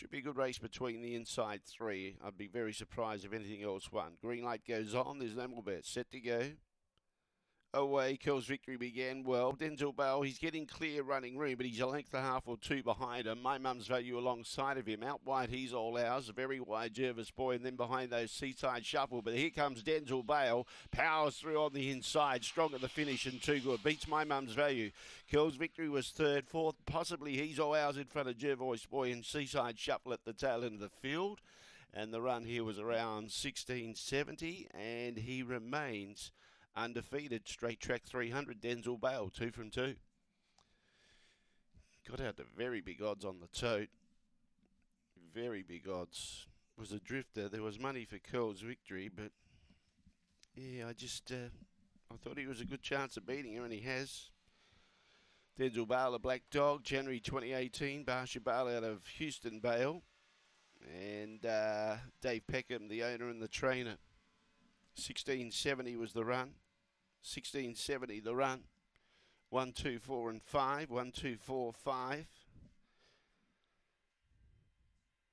Should be a good race between the inside three. I'd be very surprised if anything else won. Green light goes on. There's no more bets. Set to go. Away, Curls Victory began well. Denzel Bale, he's getting clear running room, but he's a length and a half or two behind him. My mum's value alongside of him. Out wide, he's all ours. A very wide Jervis Boy, and then behind those Seaside Shuffle. But here comes Denzel Bale. Powers through on the inside. Strong at the finish and too good. Beats My Mum's value. Curls Victory was third. Fourth, possibly he's all ours in front of Jervis Boy and Seaside Shuffle at the tail end of the field. And the run here was around 1670, and he remains undefeated. Straight track 300, Denzel Bale, two from two. Got out to very big odds on the tote. Very big odds. Was a drifter. There was money for Curl's victory, but yeah, I just uh, I thought he was a good chance of beating her, and he has. Denzel Bale, a black dog, January 2018. Barcia Bale out of Houston Bale. And uh, Dave Peckham, the owner and the trainer. 1670 was the run. 1670 the run. One, two, four, and five. One, two, four, five.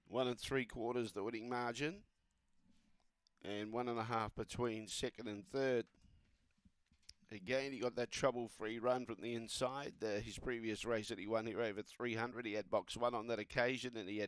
One and three quarters the winning margin. And one and a half between second and third. Again, he got that trouble-free run from the inside. Uh, his previous race that he won here over 300, he had box one on that occasion, and he had